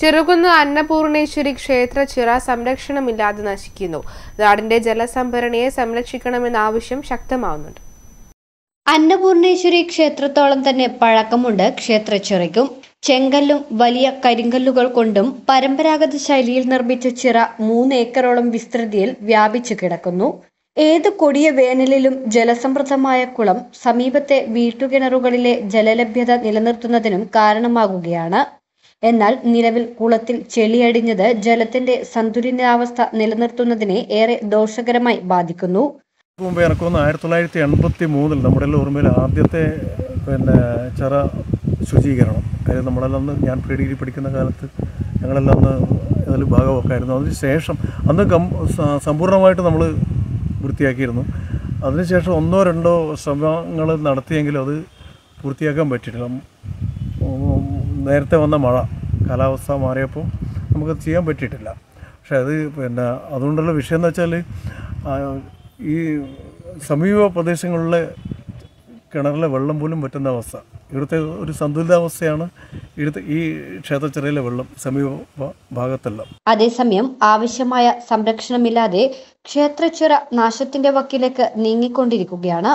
ചെറുകുന്ന് അന്നപൂർണേശ്വരി ക്ഷേത്ര ചിറ സംരക്ഷണമില്ലാതെ നശിക്കുന്നു. നാടിന്റെ ജലസംഭരണിയെ സംരക്ഷിക്കണമെന്ന ആവശ്യം ശക്തമാവുന്നുണ്ട്. അന്നപൂർണേശ്വരി ക്ഷേത്രത്തോളം തന്നെ പഴക്കമുണ്ട് ക്ഷേത്രച്ചിറയ്ക്കും ചെങ്കല്ലും വലിയ കരിങ്കല്ലുകൾ കൊണ്ടും പരമ്പരാഗത ശൈലിയിൽ നിർമ്മിച്ച ചിറ മൂന്ന് ഏക്കറോളം വിസ്തൃതിയിൽ വ്യാപിച്ചു കിടക്കുന്നു. ഏത് കൊടിയ വേനലിലും ജലസമൃദ്ധമായ കുളം സമീപത്തെ വീട്ടുകിണറുകളിലെ ജലലഭ്യത നിലനിർത്തുന്നതിനും കാരണമാകുകയാണ്. എന്നാൽ നിലവിൽ കുളത്തിൽ ചെളിയടിഞ്ഞത് ജലത്തിന്റെ സന്തുലിതാവസ്ഥ നിലനിർത്തുന്നതിനെ ഏറെ ദോഷകരമായി ബാധിക്കുന്നു. മുമ്പ് ഇറക്കുന്ന ആയിരത്തി തൊള്ളായിരത്തി എൺപത്തി മൂന്നിൽ നമ്മുടെ ഓർമ്മയിൽ ആദ്യത്തെ പിന്നെ ചെറ ശുചീകരണം. അതായത് നമ്മളെല്ലാം ഒന്ന് ഞാൻ പ്രീ ഡിഗ്രി പഠിക്കുന്ന കാലത്ത് ഞങ്ങളെല്ലാം അന്ന് അതിൽ ഭാഗമൊക്കെ ആയിരുന്നു അതിന് ശേഷം അന്ന് കം സമ്പൂർണമായിട്ട് നമ്മൾ വൃത്തിയാക്കിയിരുന്നു. അതിനുശേഷം ഒന്നോ രണ്ടോ ശ്രമങ്ങൾ നടത്തിയെങ്കിലും അത് പൂർത്തിയാക്കാൻ പറ്റിയിട്ടില്ല. നേരത്തെ വന്ന മഴ കാലാവസ്ഥ മാറിയപ്പോൾ നമുക്ക് ചെയ്യാൻ പറ്റിയിട്ടില്ല. പക്ഷേ അത് പിന്നെ അതുകൊണ്ടുള്ള വിഷയം എന്ന് വെച്ചാൽ ഈ സമീപ പ്രദേശങ്ങളിലെ കിണറിലെ വെള്ളം പോലും പറ്റുന്ന അവസ്ഥ. ഇവിടുത്തെ ഒരു സന്തുലിതാവസ്ഥയാണ് ഇവിടുത്തെ ഈ ക്ഷേത്രച്ചിറയിലെ വെള്ളം സമീപ ഭാഗത്തെല്ലാം. അതേസമയം ആവശ്യമായ സംരക്ഷണമില്ലാതെ ക്ഷേത്രച്ചിറ നാശത്തിന്റെ വക്കിലേക്ക് നീങ്ങിക്കൊണ്ടിരിക്കുകയാണ്.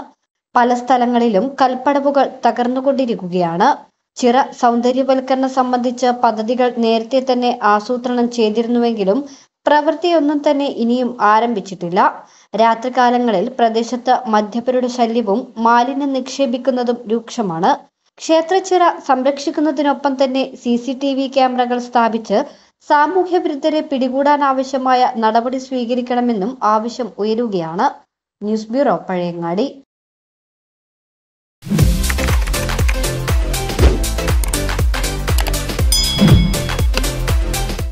പല സ്ഥലങ്ങളിലും കൽപ്പടവുകൾ തകർന്നുകൊണ്ടിരിക്കുകയാണ്. ചിറ സൗന്ദര്യവൽക്കരണം സംബന്ധിച്ച പദ്ധതികൾ നേരത്തെ തന്നെ ആസൂത്രണം ചെയ്തിരുന്നുവെങ്കിലും പ്രവൃത്തിയൊന്നും തന്നെ ഇനിയും ആരംഭിച്ചിട്ടില്ല. രാത്രികാലങ്ങളിൽ പ്രദേശത്ത് മദ്യപരുടെ ശല്യവും മാലിന്യം നിക്ഷേപിക്കുന്നതും രൂക്ഷമാണ്. ക്ഷേത്രച്ചിറ സംരക്ഷിക്കുന്നതിനൊപ്പം തന്നെ സി സി ടി വി ക്യാമറകൾ സ്ഥാപിച്ച് സാമൂഹ്യ വിരുദ്ധരെ പിടികൂടാനാവശ്യമായ നടപടി സ്വീകരിക്കണമെന്നും ആവശ്യം ഉയരുകയാണ്. News bureau Pazhayangadi.